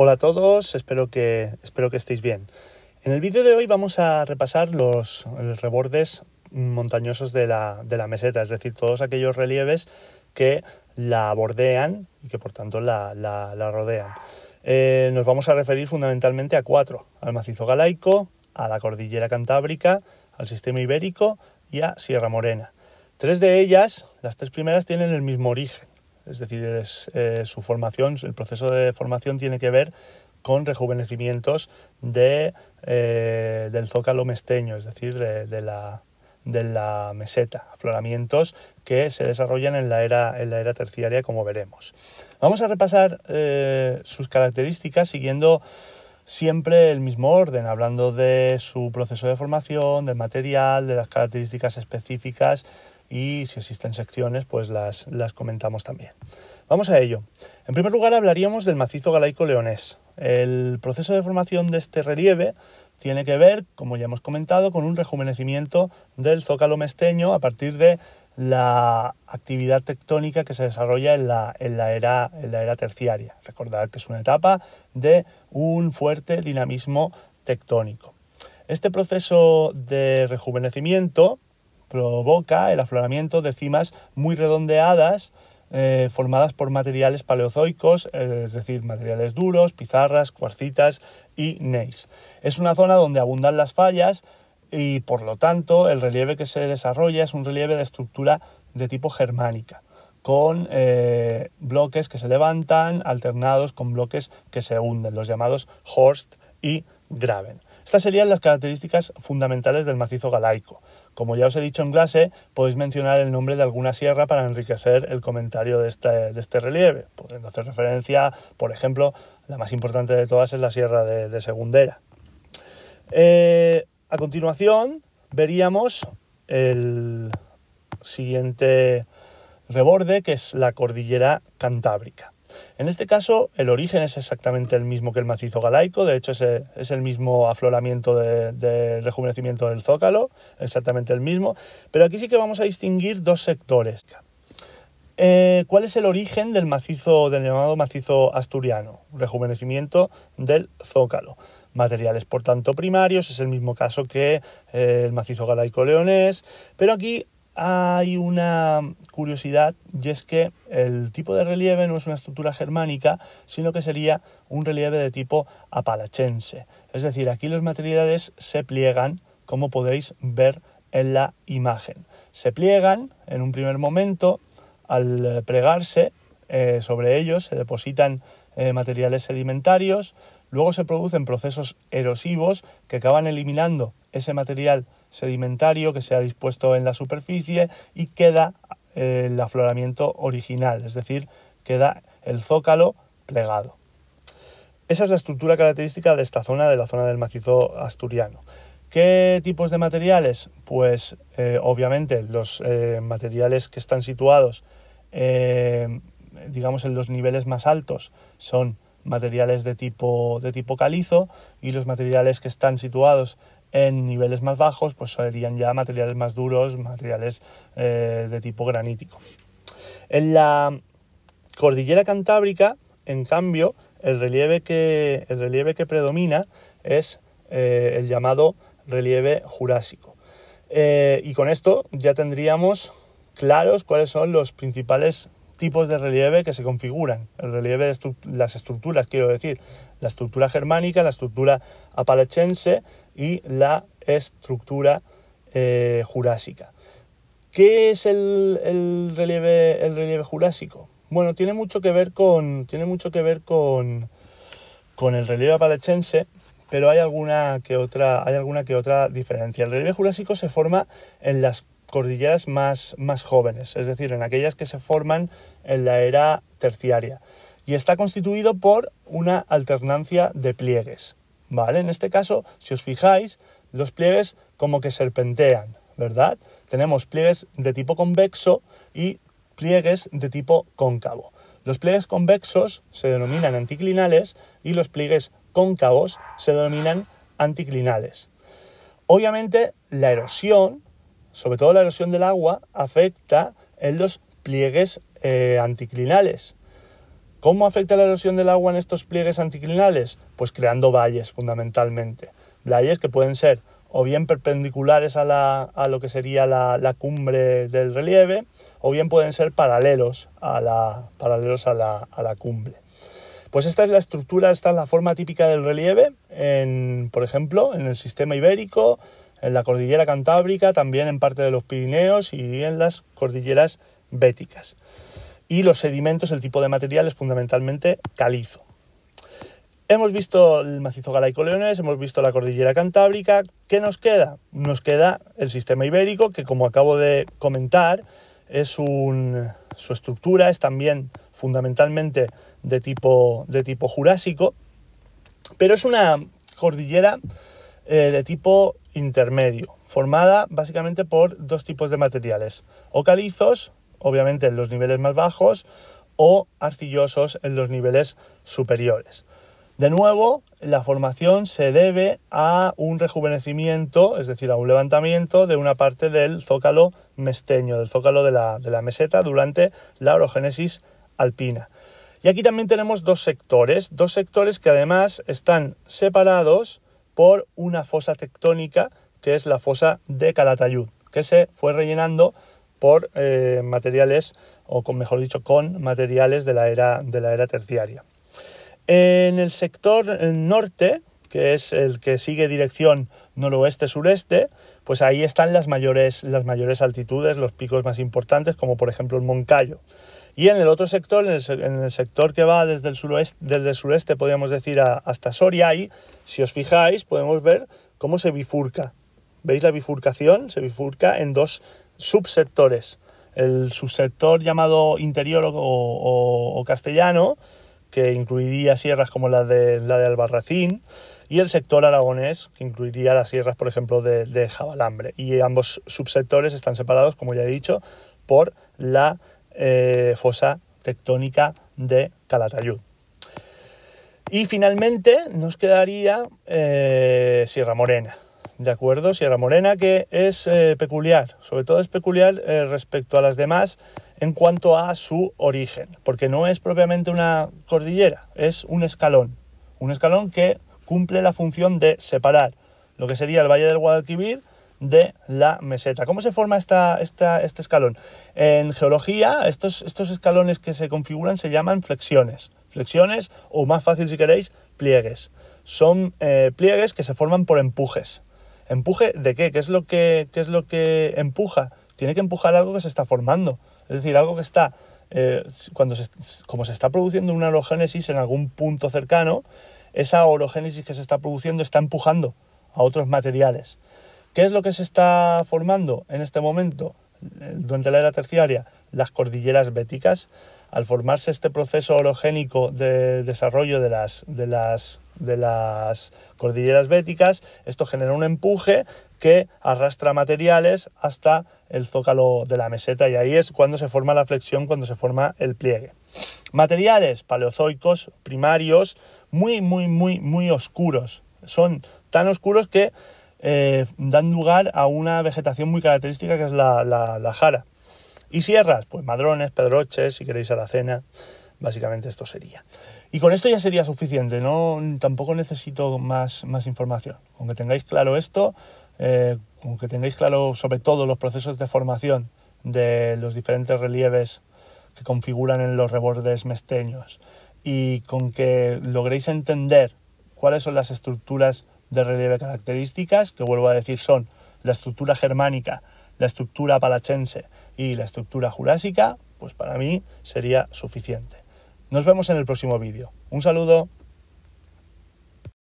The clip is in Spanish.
Hola a todos, espero que, espero que estéis bien. En el vídeo de hoy vamos a repasar los rebordes montañosos de la, meseta, es decir, todos aquellos relieves que la bordean y que por tanto la, rodean. Eh, nos vamos a referir fundamentalmente a cuatro, al macizo galaico, a la cordillera cantábrica, al sistema ibérico y a Sierra Morena. Tres de ellas, las tres primeras, tienen el mismo origen, es decir, eh, su formación, el proceso de formación tiene que ver con rejuvenecimientos de, eh, del zócalo mesteño, es decir, de, la, de, la, meseta, afloramientos que se desarrollan en la era, en la era terciaria, como veremos. Vamos a repasar eh, sus características siguiendo siempre el mismo orden, hablando de su proceso de formación, del material, de las características específicas y si existen secciones, pues las, las comentamos también. Vamos a ello. En primer lugar, hablaríamos del macizo galaico leonés. El proceso de formación de este relieve tiene que ver, como ya hemos comentado, con un rejuvenecimiento del zócalo mesteño a partir de la actividad tectónica que se desarrolla en la, en la, era, en la era terciaria. Recordad que es una etapa de un fuerte dinamismo tectónico. Este proceso de rejuvenecimiento provoca el afloramiento de cimas muy redondeadas eh, formadas por materiales paleozoicos, eh, es decir, materiales duros, pizarras, cuarcitas y neis. Es una zona donde abundan las fallas y por lo tanto el relieve que se desarrolla es un relieve de estructura de tipo germánica con eh, bloques que se levantan alternados con bloques que se hunden, los llamados Horst y Graben. Estas serían las características fundamentales del macizo galaico. Como ya os he dicho en clase, podéis mencionar el nombre de alguna sierra para enriquecer el comentario de este, este relieve, pudiendo hacer referencia, por ejemplo, la más importante de todas es la sierra de, Segundera. Eh, a continuación, veríamos el siguiente reborde, que es la cordillera cantábrica. En este caso, el origen es exactamente el mismo que el macizo galaico, de hecho es, el mismo afloramiento de, rejuvenecimiento del zócalo, exactamente el mismo, pero aquí sí que vamos a distinguir dos sectores. Eh, ¿Cuál es el origen del macizo, del llamado macizo asturiano? Rejuvenecimiento del zócalo. Materiales, por tanto, primarios, es el mismo caso que eh, el macizo galaico leonés, pero aquí hay una curiosidad y es que el tipo de relieve no es una estructura germánica, sino que sería un relieve de tipo apalachense. Es decir, aquí los materiales se pliegan, como podéis ver en la imagen. Se pliegan en un primer momento, al plegarse eh, sobre ellos se depositan eh, materiales sedimentarios, luego se producen procesos erosivos que acaban eliminando ese material sedimentario que se ha dispuesto en la superficie y queda eh, el afloramiento original, es decir, queda el zócalo plegado. Esa es la estructura característica de esta zona, de la zona del macizo asturiano. ¿Qué tipos de materiales? Pues eh, obviamente los eh, materiales que están situados, digamos, en los niveles más altos son materiales de tipo, de tipo calizo y los materiales que están situados en niveles más bajos pues serían ya materiales más duros, materiales eh, de tipo granítico. En la cordillera cantábrica, en cambio, el relieve que, el relieve que predomina es eh, el llamado relieve jurásico. Eh, y con esto ya tendríamos claros cuáles son los principales tipos de relieve que se configuran. El relieve de las estructuras, quiero decir, la estructura germánica, la estructura apalachense y la estructura eh, jurásica. ¿Qué es el, relieve, el relieve jurásico? Bueno, tiene mucho que ver con, tiene mucho que ver con, con el relieve apalachense, pero hay alguna, que otra, hay alguna que otra diferencia. El relieve jurásico se forma en las cordilleras más, más jóvenes, es decir, en aquellas que se forman en la era terciaria. Y está constituido por una alternancia de pliegues. ¿Vale? En este caso, si os fijáis, los pliegues como que serpentean, ¿verdad? Tenemos pliegues de tipo convexo y pliegues de tipo cóncavo. Los pliegues convexos se denominan anticlinales y los pliegues cóncavos se denominan anticlinales. Obviamente, la erosión sobre todo la erosión del agua, afecta en los pliegues eh, anticlinales. ¿Cómo afecta la erosión del agua en estos pliegues anticlinales? Pues creando valles fundamentalmente. Valles que pueden ser o bien perpendiculares a, lo que sería la, cumbre del relieve, o bien pueden ser paralelos a la, paralelos a la, cumbre. Pues esta es la estructura, esta es la forma típica del relieve, en, por ejemplo, en el sistema ibérico, en la cordillera cantábrica, también en parte de los Pirineos y en las cordilleras béticas. Y los sedimentos, el tipo de material es fundamentalmente calizo. Hemos visto el macizo galaico-leonés, hemos visto la cordillera cantábrica. ¿Qué nos queda? Nos queda el sistema ibérico, que como acabo de comentar, es un, su estructura es también fundamentalmente de tipo, de tipo jurásico, pero es una cordillera eh, de tipo intermedio, formada básicamente por dos tipos de materiales, o calizos, obviamente en los niveles más bajos, o arcillosos en los niveles superiores. De nuevo, la formación se debe a un rejuvenecimiento, es decir, a un levantamiento de una parte del zócalo mesteño, del zócalo de la, meseta durante la orogénesis alpina. Y aquí también tenemos dos sectores, dos sectores que además están separados por una fosa tectónica que es la fosa de Calatayud, que se fue rellenando por eh, materiales, o mejor dicho, con materiales de la era, de la era terciaria. En el sector norte, que es el que sigue dirección noroeste-sureste, pues ahí están las mayores, las mayores altitudes, los picos más importantes, como por ejemplo el Moncayo. Y en el otro sector, en el, sector que va desde el sureste, podríamos decir, hasta Soria, ahí, si os fijáis, podemos ver cómo se bifurca. ¿Veis la bifurcación? Se bifurca en dos subsectores. El subsector llamado interior o castellano, que incluiría sierras como la de, la de Albarracín, y el sector aragonés, que incluiría las sierras, por ejemplo, de, Jabalambre. Y ambos subsectores están separados, como ya he dicho, por la eh, fosa tectónica de Calatayud. Y finalmente nos quedaría eh, Sierra Morena. ¿De acuerdo? Sierra Morena que es eh, peculiar, sobre todo es peculiar respecto a las demás en cuanto a su origen, porque no es propiamente una cordillera, es un escalón, un escalón que cumple la función de separar lo que sería el Valle del Guadalquivir de la meseta. ¿Cómo se forma esta, este escalón? En geología, estos, estos escalones que se configuran se llaman flexiones. Flexiones, o más fácil si queréis, pliegues. Son eh, pliegues que se forman por empujes. ¿Empuje de qué? ¿Qué es, lo que, ¿Qué es lo que empuja? Tiene que empujar algo que se está formando. Es decir, algo que está, eh, cuando se, como se está produciendo una orogénesis en algún punto cercano, esa orogénesis que se está produciendo está empujando a otros materiales. ¿Qué es lo que se está formando en este momento? Durante la era terciaria, las cordilleras béticas. Al formarse este proceso orogénico de desarrollo de las, de las, de las cordilleras béticas, esto genera un empuje que arrastra materiales hasta el zócalo de la meseta y ahí es cuando se forma la flexión, cuando se forma el pliegue. Materiales paleozoicos primarios muy, muy, muy, muy oscuros. Son tan oscuros que eh, dan lugar a una vegetación muy característica que es la, la, jara. Y sierras, pues madrones, pedroches, si queréis a la cena. Básicamente esto sería. Y con esto ya sería suficiente, ¿no? Tampoco necesito más, más información. Con que tengáis claro esto, eh, con que tengáis claro sobre todo los procesos de formación de los diferentes relieves que configuran en los rebordes mesteños y con que logréis entender cuáles son las estructuras de relieve características, que vuelvo a decir son la estructura germánica, la estructura palachense y la estructura jurásica, pues para mí sería suficiente. Nos vemos en el próximo vídeo. Un saludo.